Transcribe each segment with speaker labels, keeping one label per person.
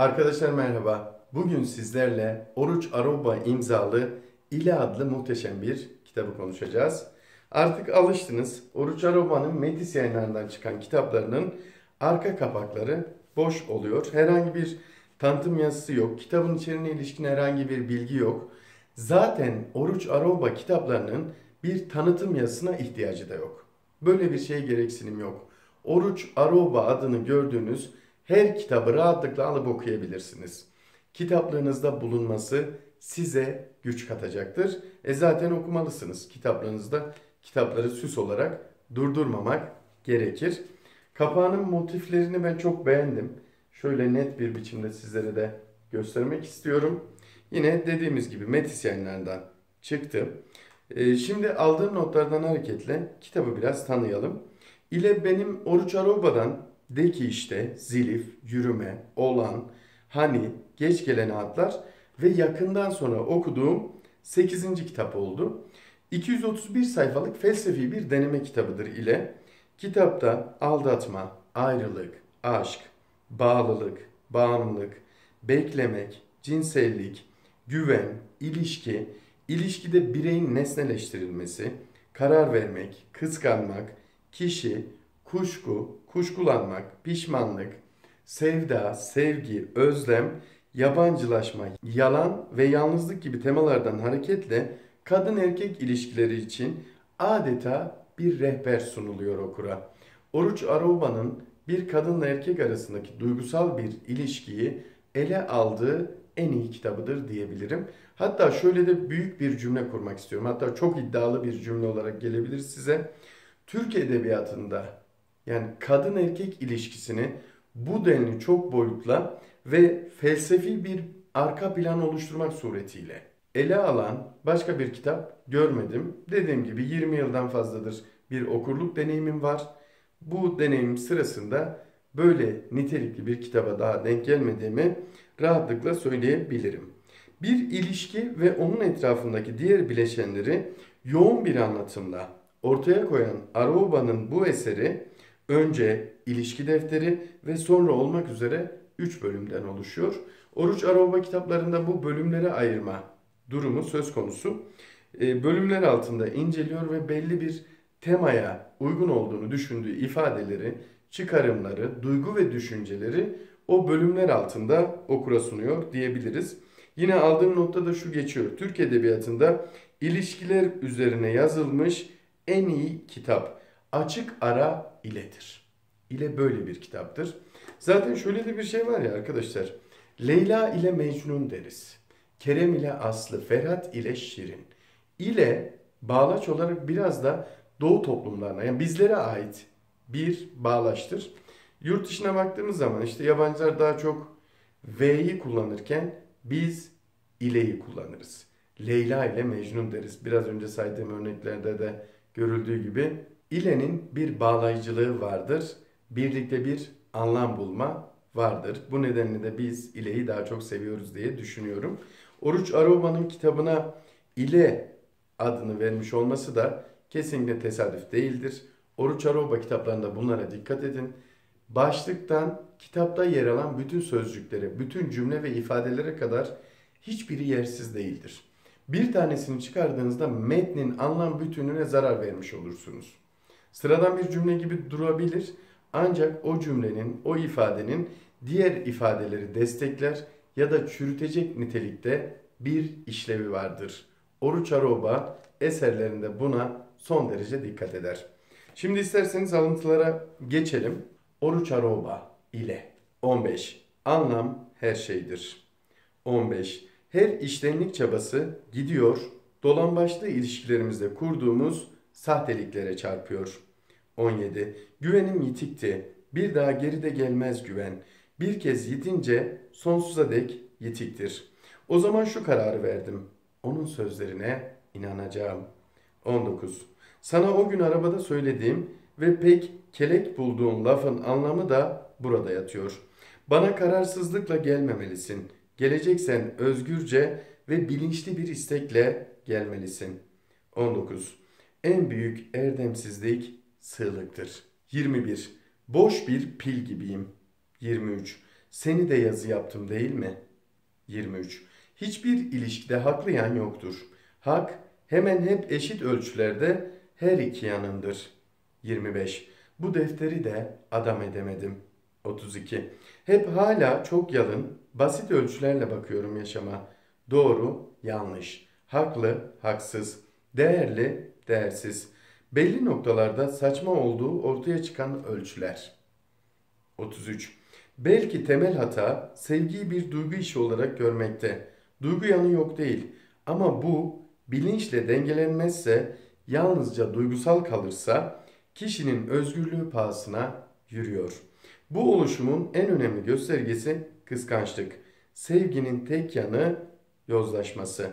Speaker 1: Arkadaşlar merhaba. Bugün sizlerle Oruç Aroba imzalı İle adlı muhteşem bir kitabı konuşacağız. Artık alıştınız. Oruç Aroba'nın Metis yayınlarından çıkan kitaplarının arka kapakları boş oluyor. Herhangi bir tanıtım yazısı yok. Kitabın içeriğine ilişkin herhangi bir bilgi yok. Zaten Oruç Aroba kitaplarının bir tanıtım yazısına ihtiyacı da yok. Böyle bir şey gereksinim yok. Oruç Aroba adını gördüğünüz her kitabı rahatlıkla alıp okuyabilirsiniz. Kitaplığınızda bulunması size güç katacaktır. E zaten okumalısınız. Kitaplığınızda kitapları süs olarak durdurmamak gerekir. Kapağının motiflerini ben çok beğendim. Şöyle net bir biçimde sizlere de göstermek istiyorum. Yine dediğimiz gibi Metis yayınlarından çıktı. E, şimdi aldığım notlardan hareketle kitabı biraz tanıyalım. İle benim Oruç Aroba'dan de ki işte zilif, yürüme, olan, hani, geç gelen adlar ve yakından sonra okuduğum 8. kitap oldu. 231 sayfalık felsefi bir deneme kitabıdır ile kitapta aldatma, ayrılık, aşk, bağlılık, bağımlılık, beklemek, cinsellik, güven, ilişki, ilişkide bireyin nesneleştirilmesi, karar vermek, kıskanmak, kişi, kuşku, kuşkulanmak, pişmanlık, sevda, sevgi, özlem, yabancılaşma, yalan ve yalnızlık gibi temalardan hareketle kadın erkek ilişkileri için adeta bir rehber sunuluyor okura. Oruç Aroba'nın bir kadınla erkek arasındaki duygusal bir ilişkiyi ele aldığı en iyi kitabıdır diyebilirim. Hatta şöyle de büyük bir cümle kurmak istiyorum. Hatta çok iddialı bir cümle olarak gelebilir size. Türk edebiyatında yani kadın erkek ilişkisini bu denli çok boyutla ve felsefi bir arka plan oluşturmak suretiyle ele alan başka bir kitap görmedim. Dediğim gibi 20 yıldan fazladır bir okurluk deneyimim var. Bu deneyim sırasında böyle nitelikli bir kitaba daha denk gelmediğimi rahatlıkla söyleyebilirim. Bir ilişki ve onun etrafındaki diğer bileşenleri yoğun bir anlatımla ortaya koyan Arauba'nın bu eseri önce ilişki defteri ve sonra olmak üzere 3 bölümden oluşuyor. Oruç Araba kitaplarında bu bölümlere ayırma durumu söz konusu. E, bölümler altında inceliyor ve belli bir temaya uygun olduğunu düşündüğü ifadeleri, çıkarımları, duygu ve düşünceleri o bölümler altında okura sunuyor diyebiliriz. Yine aldığım notta da şu geçiyor. Türk Edebiyatı'nda ilişkiler üzerine yazılmış en iyi kitap. Açık Ara iledir. İle böyle bir kitaptır. Zaten şöyle de bir şey var ya arkadaşlar. Leyla ile Mecnun deriz. Kerem ile Aslı, Ferhat ile Şirin. İle bağlaç olarak biraz da Doğu toplumlarına yani bizlere ait bir bağlaçtır. Yurt dışına baktığımız zaman işte yabancılar daha çok V'yi kullanırken biz ileyi kullanırız. Leyla ile Mecnun deriz. Biraz önce saydığım örneklerde de görüldüğü gibi İle'nin bir bağlayıcılığı vardır. Birlikte bir anlam bulma vardır. Bu nedenle de biz İle'yi daha çok seviyoruz diye düşünüyorum. Oruç Aroba'nın kitabına İle adını vermiş olması da kesinlikle tesadüf değildir. Oruç Aroba kitaplarında bunlara dikkat edin. Başlıktan kitapta yer alan bütün sözcüklere, bütün cümle ve ifadelere kadar hiçbiri yersiz değildir. Bir tanesini çıkardığınızda metnin anlam bütününe zarar vermiş olursunuz. Sıradan bir cümle gibi durabilir ancak o cümlenin, o ifadenin diğer ifadeleri destekler ya da çürütecek nitelikte bir işlevi vardır. Oruç Aroba eserlerinde buna son derece dikkat eder. Şimdi isterseniz alıntılara geçelim. Oruç Aroba ile 15. Anlam her şeydir. 15. Her işlenlik çabası gidiyor, dolan başlı ilişkilerimizde kurduğumuz sahteliklere çarpıyor. 17. Güvenim yitikti. Bir daha geride gelmez güven. Bir kez yitince sonsuza dek yitiktir. O zaman şu kararı verdim. Onun sözlerine inanacağım. 19. Sana o gün arabada söylediğim ve pek kelek bulduğun lafın anlamı da burada yatıyor. Bana kararsızlıkla gelmemelisin. Geleceksen özgürce ve bilinçli bir istekle gelmelisin. 19. En büyük erdemsizlik sığlıktır. 21. Boş bir pil gibiyim. 23. Seni de yazı yaptım değil mi? 23. Hiçbir ilişkide haklı yan yoktur. Hak hemen hep eşit ölçülerde her iki yanındır. 25. Bu defteri de adam edemedim. 32. Hep hala çok yalın, basit ölçülerle bakıyorum yaşama. Doğru, yanlış, haklı, haksız, değerli, değersiz. Belli noktalarda saçma olduğu ortaya çıkan ölçüler. 33. Belki temel hata sevgiyi bir duygu işi olarak görmekte. Duygu yanı yok değil. Ama bu bilinçle dengelenmezse, yalnızca duygusal kalırsa kişinin özgürlüğü pahasına yürüyor. Bu oluşumun en önemli göstergesi kıskançlık. Sevginin tek yanı yozlaşması.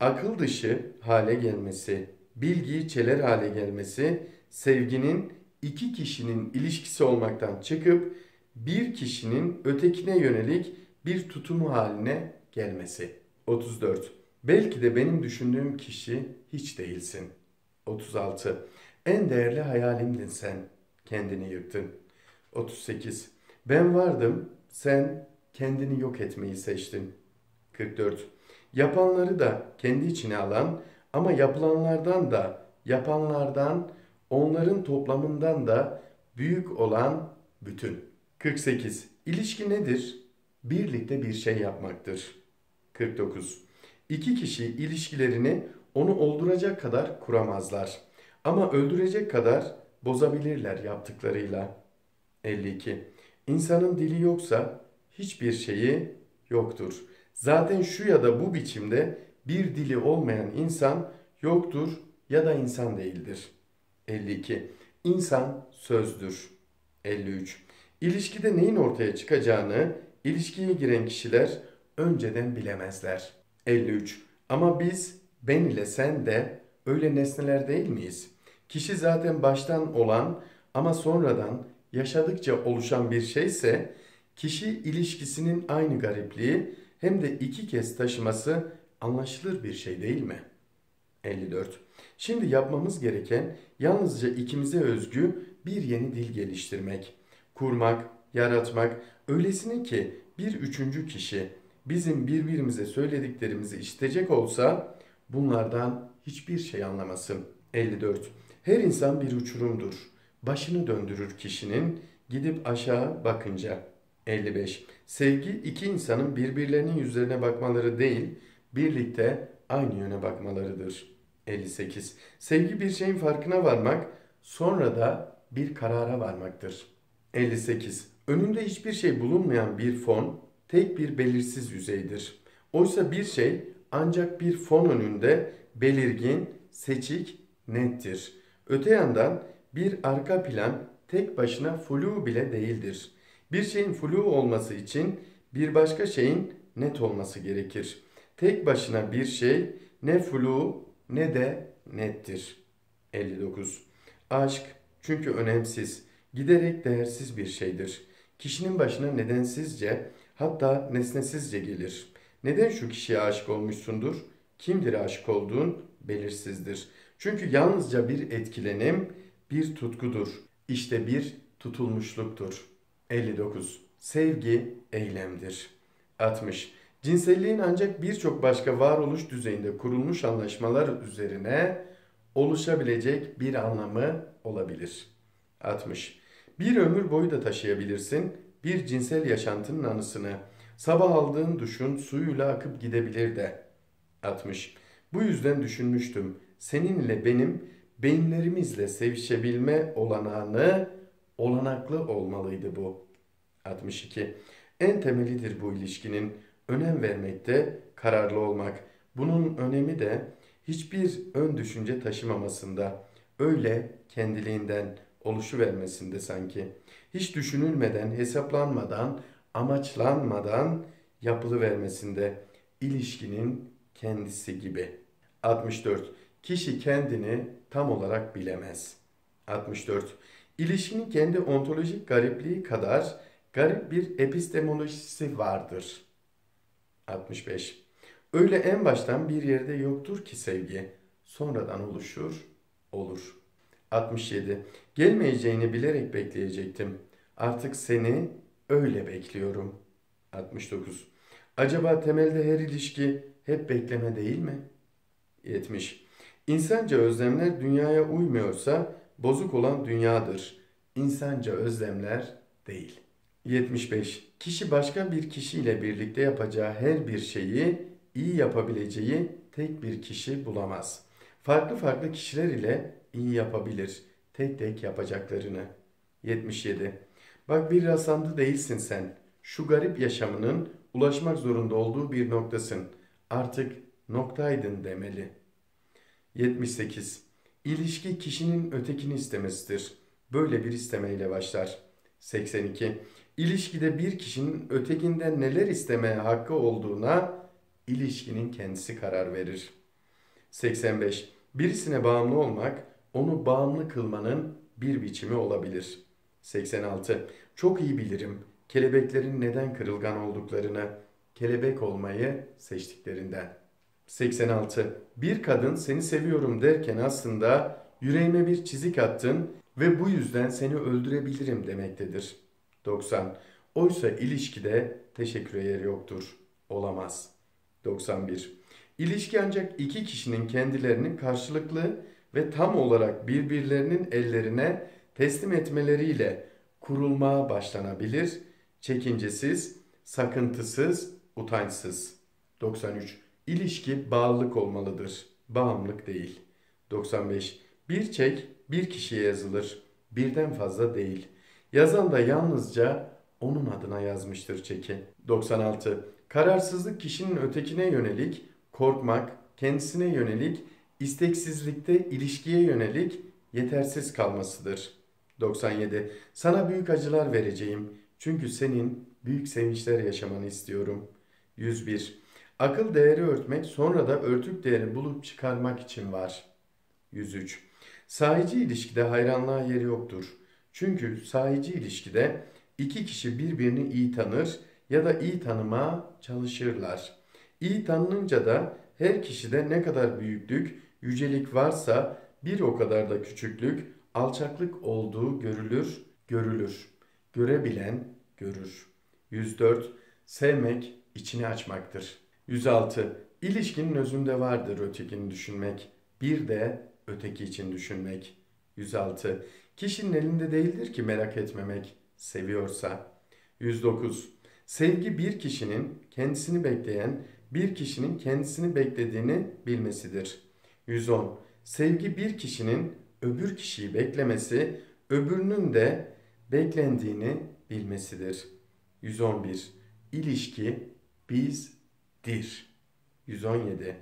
Speaker 1: Akıl dışı hale gelmesi, bilgiyi çeler hale gelmesi, sevginin iki kişinin ilişkisi olmaktan çıkıp bir kişinin ötekine yönelik bir tutumu haline gelmesi. 34. Belki de benim düşündüğüm kişi hiç değilsin. 36. En değerli hayalimdin sen. Kendini yıktın. 38. Ben vardım, sen kendini yok etmeyi seçtin. 44. Yapanları da kendi içine alan ama yapılanlardan da, yapanlardan, onların toplamından da büyük olan bütün. 48. İlişki nedir? Birlikte bir şey yapmaktır. 49. İki kişi ilişkilerini onu olduracak kadar kuramazlar. Ama öldürecek kadar bozabilirler yaptıklarıyla. 52. İnsanın dili yoksa hiçbir şeyi yoktur. Zaten şu ya da bu biçimde bir dili olmayan insan yoktur ya da insan değildir. 52. İnsan sözdür. 53. İlişkide neyin ortaya çıkacağını ilişkiye giren kişiler önceden bilemezler. 53. Ama biz ben ile sen de öyle nesneler değil miyiz? Kişi zaten baştan olan ama sonradan yaşadıkça oluşan bir şeyse kişi ilişkisinin aynı garipliği hem de iki kez taşıması anlaşılır bir şey değil mi? 54. Şimdi yapmamız gereken yalnızca ikimize özgü bir yeni dil geliştirmek, kurmak, yaratmak, öylesine ki bir üçüncü kişi bizim birbirimize söylediklerimizi işitecek olsa bunlardan hiçbir şey anlamasın. 54. Her insan bir uçurumdur. Başını döndürür kişinin gidip aşağı bakınca. 55. Sevgi iki insanın birbirlerinin yüzlerine bakmaları değil, birlikte aynı yöne bakmalarıdır. 58. Sevgi bir şeyin farkına varmak, sonra da bir karara varmaktır. 58. Önünde hiçbir şey bulunmayan bir fon, tek bir belirsiz yüzeydir. Oysa bir şey ancak bir fon önünde belirgin, seçik, nettir. Öte yandan bir arka plan tek başına flu bile değildir. Bir şeyin flu olması için bir başka şeyin net olması gerekir. Tek başına bir şey ne flu ne de nettir. 59. Aşk çünkü önemsiz, giderek değersiz bir şeydir. Kişinin başına nedensizce hatta nesnesizce gelir. Neden şu kişiye aşık olmuşsundur? Kimdir aşık olduğun belirsizdir. Çünkü yalnızca bir etkilenim, bir tutkudur. İşte bir tutulmuşluktur. 59. Sevgi eylemdir. 60. Cinselliğin ancak birçok başka varoluş düzeyinde kurulmuş anlaşmalar üzerine oluşabilecek bir anlamı olabilir. 60. Bir ömür boyu da taşıyabilirsin bir cinsel yaşantının anısını. Sabah aldığın duşun suyuyla akıp gidebilir de. 60. Bu yüzden düşünmüştüm. Seninle benim beyinlerimizle sevişebilme olanağını olanaklı olmalıydı bu. 62. En temelidir bu ilişkinin önem vermekte kararlı olmak. Bunun önemi de hiçbir ön düşünce taşımamasında, öyle kendiliğinden oluşu vermesinde sanki. Hiç düşünülmeden, hesaplanmadan, amaçlanmadan yapılı vermesinde ilişkinin kendisi gibi. 64. Kişi kendini tam olarak bilemez. 64. İlişkinin kendi ontolojik garipliği kadar garip bir epistemolojisi vardır. 65. Öyle en baştan bir yerde yoktur ki sevgi, sonradan oluşur, olur. 67. Gelmeyeceğini bilerek bekleyecektim. Artık seni öyle bekliyorum. 69. Acaba temelde her ilişki hep bekleme değil mi? 70. İnsanca özlemler dünyaya uymuyorsa bozuk olan dünyadır. İnsanca özlemler değil. 75. Kişi başka bir kişiyle birlikte yapacağı her bir şeyi iyi yapabileceği tek bir kişi bulamaz. Farklı farklı kişiler ile iyi yapabilir tek tek yapacaklarını. 77. Bak bir rastlantı değilsin sen. Şu garip yaşamının ulaşmak zorunda olduğu bir noktasın. Artık noktaydın demeli. 78. İlişki kişinin ötekini istemesidir. Böyle bir istemeyle başlar. 82. İlişkide bir kişinin ötekinden neler istemeye hakkı olduğuna ilişkinin kendisi karar verir. 85. Birisine bağımlı olmak, onu bağımlı kılmanın bir biçimi olabilir. 86. Çok iyi bilirim kelebeklerin neden kırılgan olduklarını, kelebek olmayı seçtiklerinden. 86. Bir kadın seni seviyorum derken aslında yüreğime bir çizik attın ve bu yüzden seni öldürebilirim demektedir. 90. Oysa ilişkide teşekküre yer yoktur. Olamaz. 91. İlişki ancak iki kişinin kendilerini karşılıklı ve tam olarak birbirlerinin ellerine teslim etmeleriyle kurulmaya başlanabilir, çekincesiz, sakıntısız, utançsız. 93. İlişki bağlılık olmalıdır, bağımlılık değil. 95. Bir çek bir kişiye yazılır, birden fazla değil. Yazan da yalnızca onun adına yazmıştır çeki. 96. Kararsızlık kişinin ötekine yönelik, korkmak, kendisine yönelik, isteksizlikte ilişkiye yönelik yetersiz kalmasıdır. 97. Sana büyük acılar vereceğim. Çünkü senin büyük sevinçler yaşamanı istiyorum. 101. Akıl değeri örtmek sonra da örtük değeri bulup çıkarmak için var. 103. Sahici ilişkide hayranlığa yeri yoktur. Çünkü sahici ilişkide iki kişi birbirini iyi tanır ya da iyi tanımaya çalışırlar. İyi tanınınca da her kişide ne kadar büyüklük, yücelik varsa bir o kadar da küçüklük, alçaklık olduğu görülür, görülür. Görebilen görür. 104. Sevmek içini açmaktır. 106. İlişkinin özünde vardır ötekini düşünmek. Bir de öteki için düşünmek. 106. Kişinin elinde değildir ki merak etmemek, seviyorsa. 109. Sevgi bir kişinin kendisini bekleyen, bir kişinin kendisini beklediğini bilmesidir. 110. Sevgi bir kişinin öbür kişiyi beklemesi, öbürünün de beklendiğini bilmesidir. 111. İlişki bizdir. 117.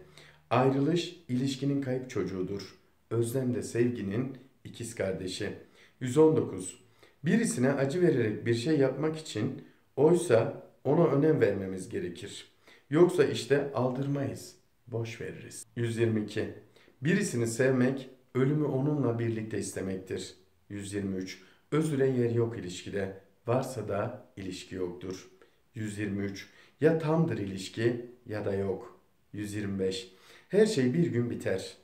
Speaker 1: Ayrılış ilişkinin kayıp çocuğudur. Özlem de sevginin ikiz kardeşi. 119. Birisine acı vererek bir şey yapmak için oysa ona önem vermemiz gerekir. Yoksa işte aldırmayız, boş veririz. 122. Birisini sevmek ölümü onunla birlikte istemektir. 123. Özüre yer yok ilişkide. Varsa da ilişki yoktur. 123. Ya tamdır ilişki ya da yok. 125. Her şey bir gün biter.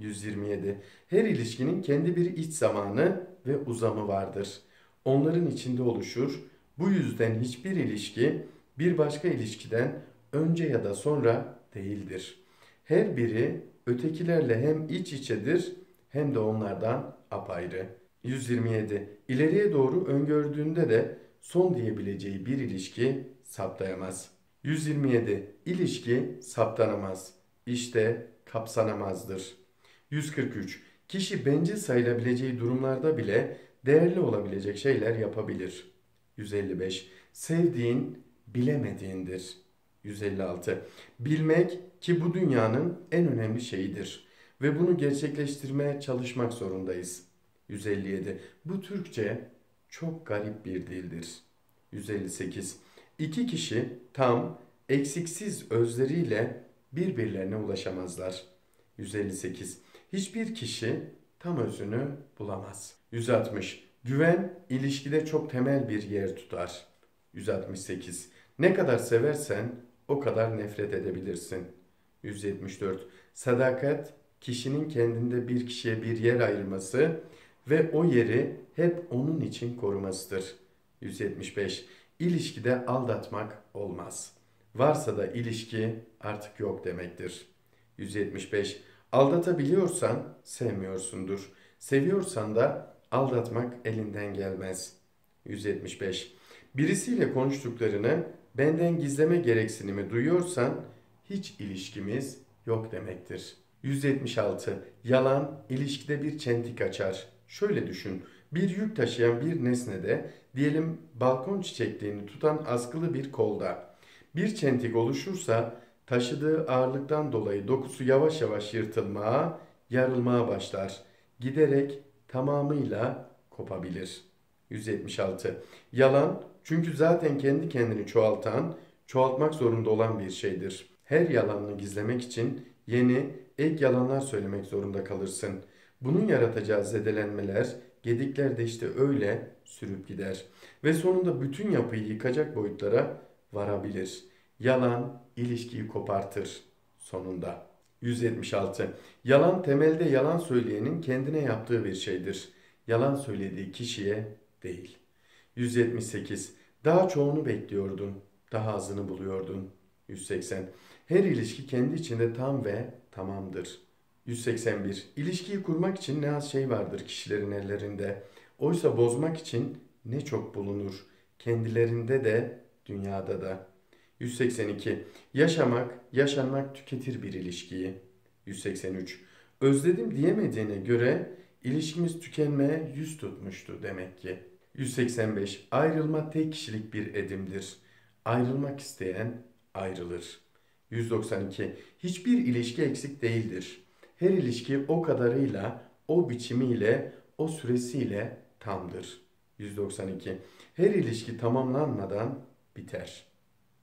Speaker 1: 127. Her ilişkinin kendi bir iç zamanı ve uzamı vardır. Onların içinde oluşur. Bu yüzden hiçbir ilişki bir başka ilişkiden önce ya da sonra değildir. Her biri ötekilerle hem iç içedir hem de onlardan apayrı. 127. İleriye doğru öngördüğünde de son diyebileceği bir ilişki saptayamaz. 127. İlişki saptanamaz. İşte kapsanamazdır. 143. Kişi bencil sayılabileceği durumlarda bile değerli olabilecek şeyler yapabilir. 155. Sevdiğin bilemediğindir. 156. Bilmek ki bu dünyanın en önemli şeyidir ve bunu gerçekleştirmeye çalışmak zorundayız. 157. Bu Türkçe çok garip bir dildir. 158. İki kişi tam, eksiksiz özleriyle birbirlerine ulaşamazlar. 158. Hiçbir kişi tam özünü bulamaz. 160. Güven ilişkide çok temel bir yer tutar. 168. Ne kadar seversen o kadar nefret edebilirsin. 174. Sadakat kişinin kendinde bir kişiye bir yer ayırması ve o yeri hep onun için korumasıdır. 175. İlişkide aldatmak olmaz. Varsa da ilişki artık yok demektir. 175. Aldatabiliyorsan sevmiyorsundur. Seviyorsan da aldatmak elinden gelmez. 175. Birisiyle konuştuklarını benden gizleme gereksinimi duyuyorsan hiç ilişkimiz yok demektir. 176. Yalan ilişkide bir çentik açar. Şöyle düşün. Bir yük taşıyan bir nesnede diyelim balkon çiçekliğini tutan askılı bir kolda bir çentik oluşursa taşıdığı ağırlıktan dolayı dokusu yavaş yavaş yırtılmaya, yarılmaya başlar. Giderek tamamıyla kopabilir. 176. Yalan çünkü zaten kendi kendini çoğaltan, çoğaltmak zorunda olan bir şeydir. Her yalanını gizlemek için yeni, ek yalanlar söylemek zorunda kalırsın. Bunun yaratacağı zedelenmeler, gedikler de işte öyle sürüp gider. Ve sonunda bütün yapıyı yıkacak boyutlara varabilir. Yalan ilişkiyi kopartır sonunda. 176. Yalan temelde yalan söyleyenin kendine yaptığı bir şeydir. Yalan söylediği kişiye değil. 178. Daha çoğunu bekliyordun, daha azını buluyordun. 180. Her ilişki kendi içinde tam ve tamamdır. 181. İlişkiyi kurmak için ne az şey vardır kişilerin ellerinde. Oysa bozmak için ne çok bulunur. Kendilerinde de, dünyada da. 182. Yaşamak, yaşanmak tüketir bir ilişkiyi. 183. Özledim diyemediğine göre ilişkimiz tükenmeye yüz tutmuştu demek ki. 185. Ayrılma tek kişilik bir edimdir. Ayrılmak isteyen ayrılır. 192. Hiçbir ilişki eksik değildir. Her ilişki o kadarıyla, o biçimiyle, o süresiyle tamdır. 192. Her ilişki tamamlanmadan biter.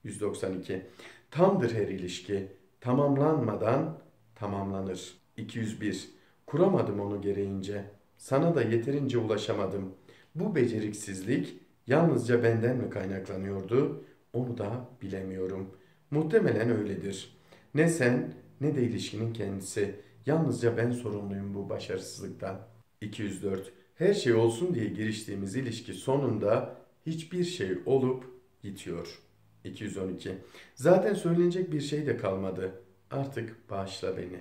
Speaker 1: 192. Tamdır her ilişki, tamamlanmadan tamamlanır. 201. Kuramadım onu gereğince. Sana da yeterince ulaşamadım. Bu beceriksizlik yalnızca benden mi kaynaklanıyordu? Onu da bilemiyorum. Muhtemelen öyledir. Ne sen ne de ilişkinin kendisi. Yalnızca ben sorumluyum bu başarısızlıktan. 204. Her şey olsun diye giriştiğimiz ilişki sonunda hiçbir şey olup yitiyor. 212. Zaten söylenecek bir şey de kalmadı. Artık bağışla beni.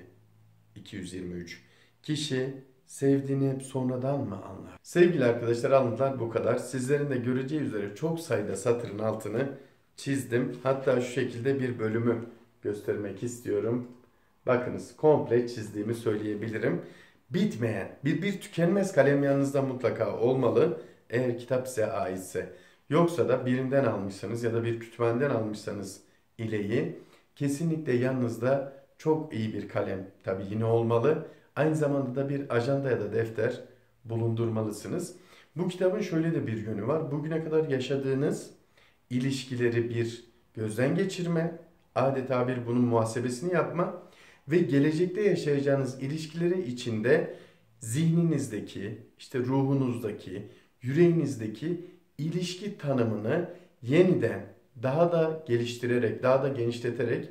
Speaker 1: 223. Kişi sevdiğini hep sonradan mı anlar? Sevgili arkadaşlar alıntılar bu kadar. Sizlerin de göreceği üzere çok sayıda satırın altını çizdim. Hatta şu şekilde bir bölümü göstermek istiyorum. Bakınız komple çizdiğimi söyleyebilirim. Bitmeyen bir, bir tükenmez kalem yanınızda mutlaka olmalı. Eğer kitap size aitse. Yoksa da birinden almışsanız ya da bir kütüphaneden almışsanız ileyi kesinlikle yanınızda çok iyi bir kalem tabi yine olmalı. Aynı zamanda da bir ajanda ya da defter bulundurmalısınız. Bu kitabın şöyle de bir yönü var. Bugüne kadar yaşadığınız ilişkileri bir gözden geçirme, adeta bir bunun muhasebesini yapma ve gelecekte yaşayacağınız ilişkileri içinde zihninizdeki, işte ruhunuzdaki, yüreğinizdeki ilişki tanımını yeniden daha da geliştirerek, daha da genişleterek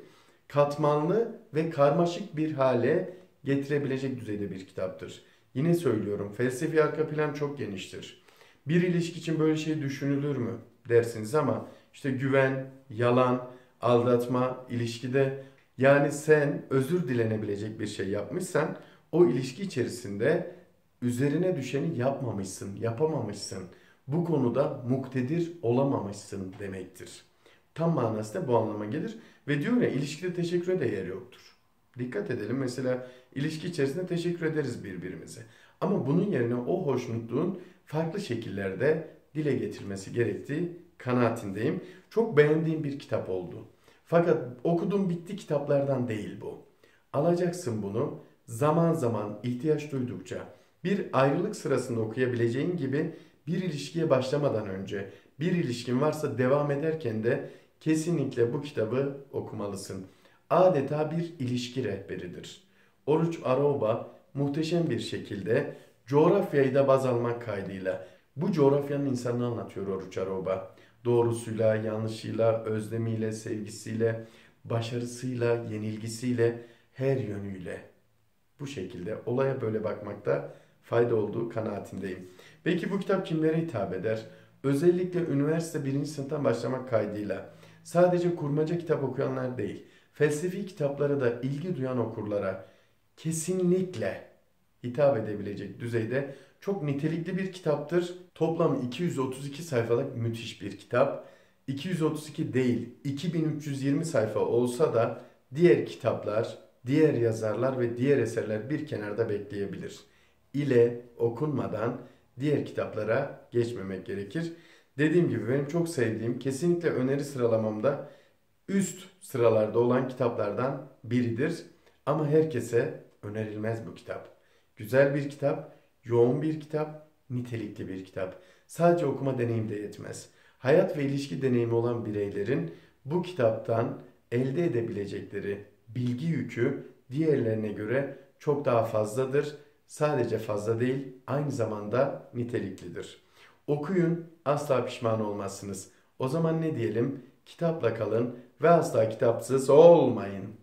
Speaker 1: katmanlı ve karmaşık bir hale getirebilecek düzeyde bir kitaptır. Yine söylüyorum felsefi arka plan çok geniştir. Bir ilişki için böyle şey düşünülür mü dersiniz ama işte güven, yalan, aldatma, ilişkide yani sen özür dilenebilecek bir şey yapmışsan o ilişki içerisinde üzerine düşeni yapmamışsın, yapamamışsın. Bu konuda muktedir olamamışsın demektir. Tam manası da bu anlama gelir. Ve diyor ya ilişkide teşekküre de yer yoktur. Dikkat edelim mesela ilişki içerisinde teşekkür ederiz birbirimize. Ama bunun yerine o hoşnutluğun farklı şekillerde dile getirmesi gerektiği kanaatindeyim. Çok beğendiğim bir kitap oldu. Fakat okuduğum bitti kitaplardan değil bu. Alacaksın bunu zaman zaman ihtiyaç duydukça bir ayrılık sırasında okuyabileceğin gibi bir ilişkiye başlamadan önce bir ilişkin varsa devam ederken de kesinlikle bu kitabı okumalısın. Adeta bir ilişki rehberidir. Oruç Aroba muhteşem bir şekilde coğrafyayı da baz almak kaydıyla bu coğrafyanın insanını anlatıyor Oruç Aroba. Doğrusuyla, yanlışıyla, özlemiyle, sevgisiyle, başarısıyla, yenilgisiyle, her yönüyle. Bu şekilde olaya böyle bakmakta fayda olduğu kanaatindeyim. Peki bu kitap kimlere hitap eder? Özellikle üniversite birinci sınıftan başlamak kaydıyla sadece kurmaca kitap okuyanlar değil, felsefi kitaplara da ilgi duyan okurlara kesinlikle hitap edebilecek düzeyde çok nitelikli bir kitaptır. Toplam 232 sayfalık müthiş bir kitap. 232 değil, 2320 sayfa olsa da diğer kitaplar, diğer yazarlar ve diğer eserler bir kenarda bekleyebilir. İle okunmadan diğer kitaplara geçmemek gerekir. Dediğim gibi benim çok sevdiğim, kesinlikle öneri sıralamamda üst sıralarda olan kitaplardan biridir. Ama herkese önerilmez bu kitap. Güzel bir kitap, yoğun bir kitap, nitelikli bir kitap. Sadece okuma deneyim de yetmez. Hayat ve ilişki deneyimi olan bireylerin bu kitaptan elde edebilecekleri bilgi yükü diğerlerine göre çok daha fazladır. Sadece fazla değil, aynı zamanda niteliklidir. Okuyun, asla pişman olmazsınız. O zaman ne diyelim? Kitapla kalın ve asla kitapsız olmayın.